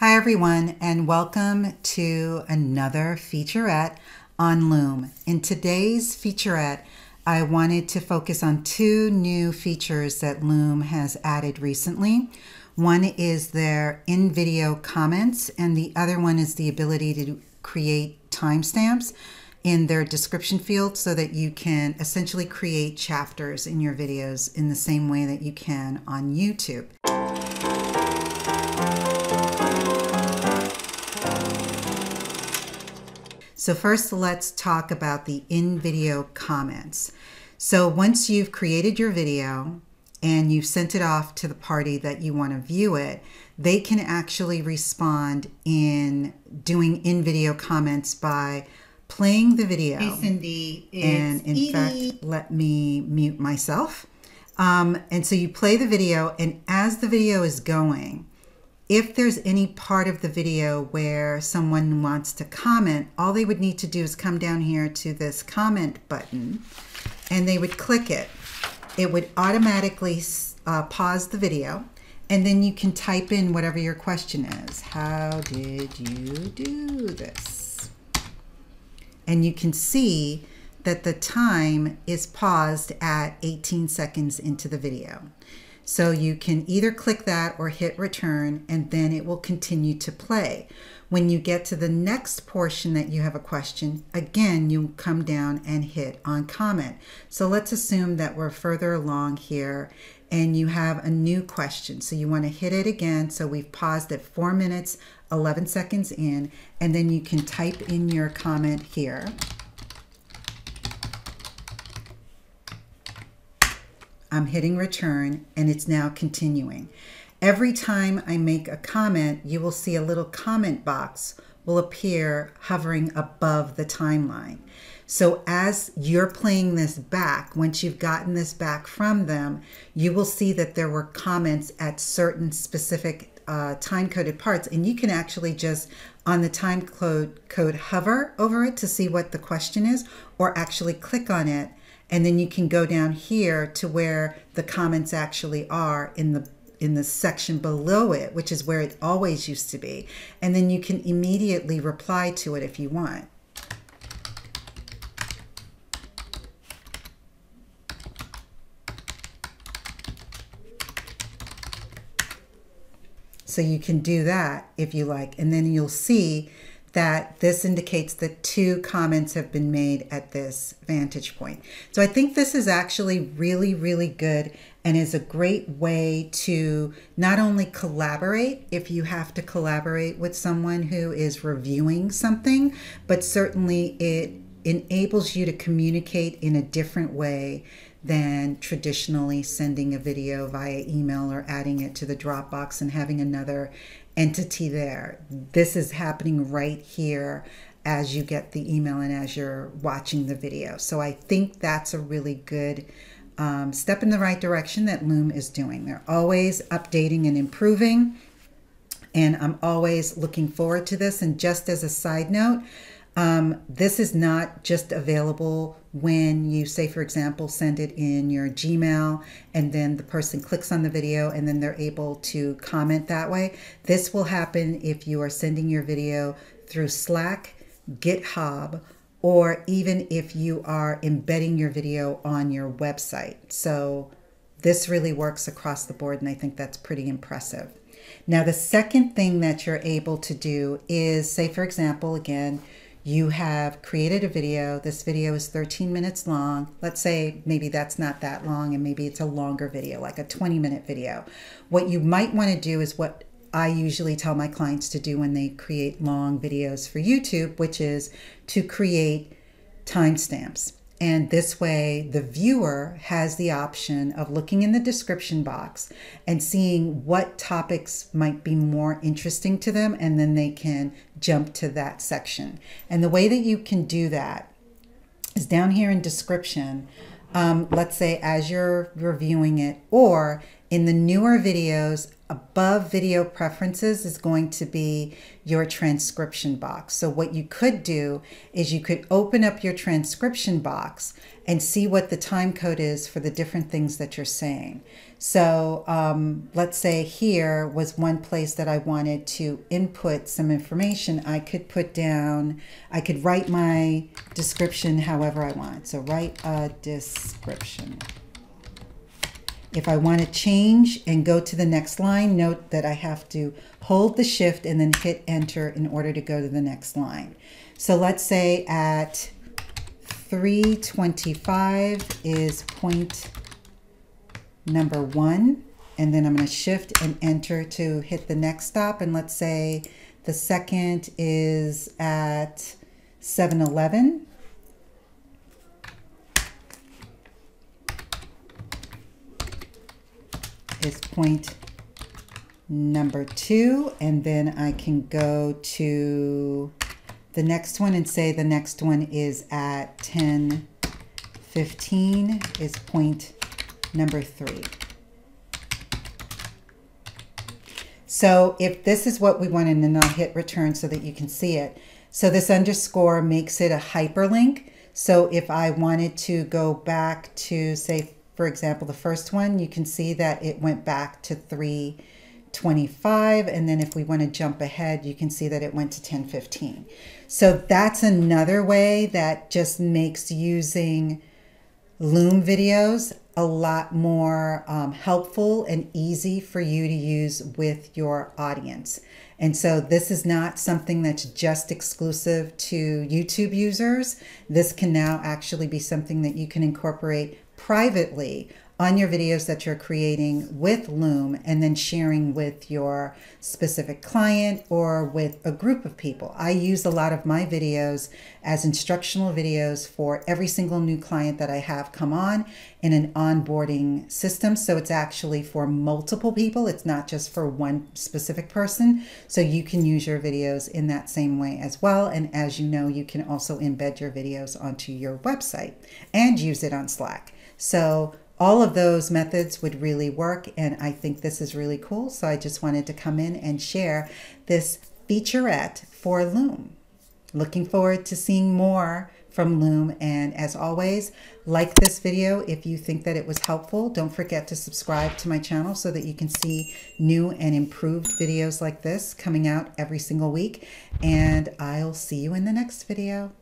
Hi, everyone, and welcome to another featurette on Loom. In today's featurette, I wanted to focus on two new features that Loom has added recently. One is their in video comments, and the other one is the ability to create timestamps in their description field so that you can essentially create chapters in your videos in the same way that you can on YouTube. So first let's talk about the in-video comments. So once you've created your video and you've sent it off to the party that you want to view it, they can actually respond in doing in-video comments by playing the video. Hey Cindy, and in Edie. fact, let me mute myself. Um, and so you play the video, and as the video is going, if there's any part of the video where someone wants to comment, all they would need to do is come down here to this comment button and they would click it. It would automatically uh, pause the video and then you can type in whatever your question is. How did you do this? And you can see that the time is paused at 18 seconds into the video. So you can either click that or hit return and then it will continue to play. When you get to the next portion that you have a question, again, you come down and hit on comment. So let's assume that we're further along here and you have a new question. So you want to hit it again. So we've paused at four minutes, 11 seconds in, and then you can type in your comment here. I'm hitting return and it's now continuing. Every time I make a comment, you will see a little comment box will appear hovering above the timeline. So as you're playing this back, once you've gotten this back from them, you will see that there were comments at certain specific uh, time coded parts and you can actually just on the time code code hover over it to see what the question is or actually click on it and then you can go down here to where the comments actually are in the in the section below it which is where it always used to be and then you can immediately reply to it if you want So you can do that if you like. And then you'll see that this indicates that two comments have been made at this vantage point. So I think this is actually really, really good and is a great way to not only collaborate if you have to collaborate with someone who is reviewing something, but certainly it enables you to communicate in a different way than traditionally sending a video via email or adding it to the Dropbox and having another entity there. This is happening right here as you get the email and as you're watching the video. So I think that's a really good um, step in the right direction that Loom is doing. They're always updating and improving, and I'm always looking forward to this. And just as a side note, um, this is not just available when you say, for example, send it in your Gmail and then the person clicks on the video and then they're able to comment that way. This will happen if you are sending your video through Slack, GitHub, or even if you are embedding your video on your website. So this really works across the board, and I think that's pretty impressive. Now, the second thing that you're able to do is, say, for example, again, you have created a video. This video is 13 minutes long. Let's say maybe that's not that long and maybe it's a longer video, like a 20 minute video. What you might want to do is what I usually tell my clients to do when they create long videos for YouTube, which is to create timestamps. And this way, the viewer has the option of looking in the description box and seeing what topics might be more interesting to them, and then they can jump to that section. And the way that you can do that is down here in description. Um, let's say as you're reviewing it, or in the newer videos, above video preferences is going to be your transcription box. So what you could do is you could open up your transcription box and see what the time code is for the different things that you're saying. So um, let's say here was one place that I wanted to input some information. I could put down, I could write my description however I want. So write a description. If I want to change and go to the next line, note that I have to hold the shift and then hit enter in order to go to the next line. So let's say at 325 is point number one. And then I'm going to shift and enter to hit the next stop. And let's say the second is at 711. Is point number two. And then I can go to the next one and say the next one is at 10, 15 is point number three. So if this is what we want, and then I'll hit return so that you can see it. So this underscore makes it a hyperlink. So if I wanted to go back to say for example, the first one, you can see that it went back to 325. And then if we want to jump ahead, you can see that it went to 1015. So that's another way that just makes using Loom videos a lot more um, helpful and easy for you to use with your audience. And so this is not something that's just exclusive to YouTube users. This can now actually be something that you can incorporate privately on your videos that you're creating with Loom and then sharing with your specific client or with a group of people. I use a lot of my videos as instructional videos for every single new client that I have come on in an onboarding system. So it's actually for multiple people, it's not just for one specific person. So you can use your videos in that same way as well. And as you know, you can also embed your videos onto your website and use it on Slack. So all of those methods would really work. And I think this is really cool. So I just wanted to come in and share this featurette for Loom. Looking forward to seeing more from Loom. And as always, like this video if you think that it was helpful. Don't forget to subscribe to my channel so that you can see new and improved videos like this coming out every single week. And I'll see you in the next video.